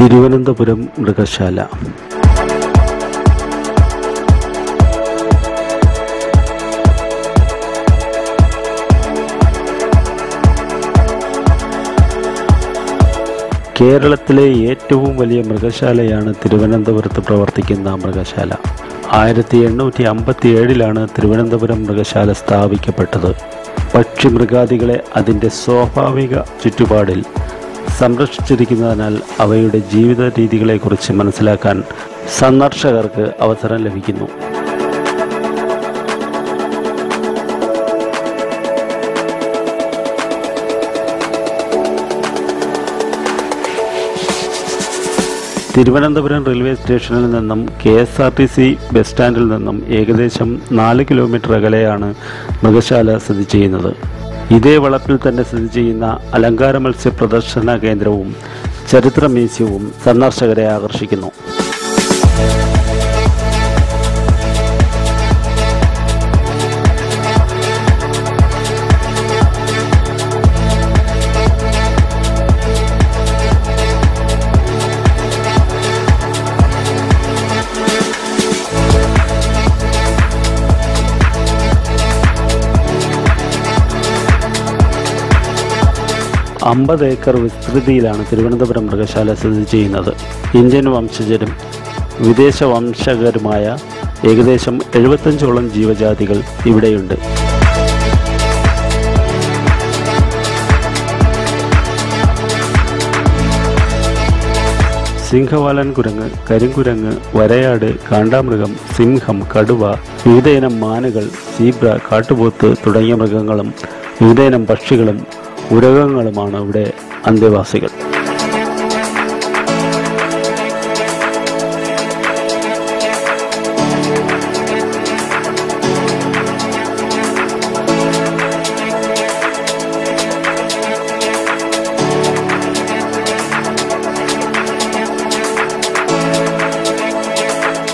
തിരുവനന്തപുരം മൃഗശാല. കേരളത്തിലെ ഏറ്റവും വലിയ മൃഗശാലയാണ് തിരുവനന്തപുരത്ത് പ്രവർത്തിക്കുന്ന മൃഗശാല. ആയിരത്തി എണ്ണൂറ്റി അമ്പത്തി ഏഴിലാണ് തിരുവനന്തപുരം മൃഗശാല സ്ഥാപിക്കപ്പെട്ടത്. പക്ഷി മൃഗാദികളെ അതിന്റെ സ്വാഭാവിക ചുറ്റുപാടിൽ സംരക്ഷിച്ചിരിക്കുന്നതിനാൽ അവയുടെ ജീവിത രീതികളെക്കുറിച്ച് മനസ്സിലാക്കാൻ സന്ദർശകർക്ക് അവസരം ലഭിക്കുന്നു. തിരുവനന്തപുരം റെയിൽവേ സ്റ്റേഷനിൽ നിന്നും K S R T C bus സ്റ്റാൻഡിൽ നിന്നും ഏകദേശം നാല് കിലോമീറ്റർ അകലെയാണ് മൃഗശാല സ്ഥിതി ചെയ്യുന്നത്. ഇതേ വളപ്പിൽ തന്നെ സ്ഥിതി ചെയ്യുന്ന അലങ്കാര മത്സ്യ പ്രദർശന കേന്ദ്രവും ചരിത്ര മ്യൂസിയവും സന്ദർശകരെ ആകർഷിക്കുന്നു. അമ്പത് ഏക്കർ വിസ്തൃതിയിലാണ് തിരുവനന്തപുരം മൃഗശാല സ്ഥിതി ചെയ്യുന്നത്. ഇന്ത്യൻ വംശജരും വിദേശ വംശകരുമായ ഏകദേശം എഴുപത്തഞ്ചോളം ജീവജാതികൾ ഇവിടെയുണ്ട്. സിംഹവാലൻ കുരങ്ങ് കരിങ്കുരങ്ങ് വരയാട് കാണ്ടാമൃഗം സിംഹം കടുവ വിവിധയിനം മാനുകൾ സീബ്ര കാട്ടുപോത്ത് തുടങ്ങിയ മൃഗങ്ങളും വിവിധയിനം പക്ഷികളും ഉരകങ്ങളുമാണ് ഇവിടെ അന്തേവാസികൾ.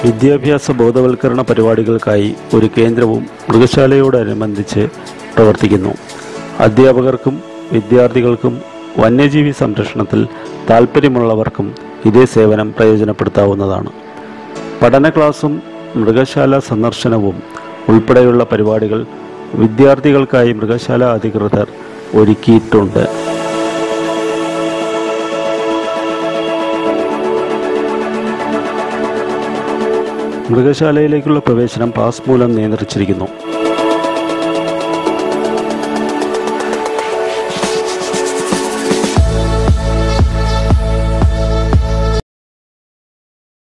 വിദ്യാഭ്യാസ ബോധവൽക്കരണ പരിപാടികൾക്കായി ഒരു കേന്ദ്രവും മൃഗശാലയോടനുബന്ധിച്ച് പ്രവർത്തിക്കുന്നു. അധ്യാപകർക്കും വിദ്യാർത്ഥികൾക്കും വന്യജീവി സംരക്ഷണത്തിൽ താൽപ്പര്യമുള്ളവർക്കും ഇതേ സേവനം പ്രയോജനപ്പെടുത്താവുന്നതാണ്. പഠന ക്ലാസും മൃഗശാല സന്ദർശനവും ഉൾപ്പെടെയുള്ള പരിപാടികൾ വിദ്യാർത്ഥികൾക്കായി മൃഗശാല അധികൃതർ ഒരുക്കിയിട്ടുണ്ട്. മൃഗശാലയിലേക്കുള്ള പ്രവേശനം പാസ് മൂലം നിയന്ത്രിച്ചിരിക്കുന്നു.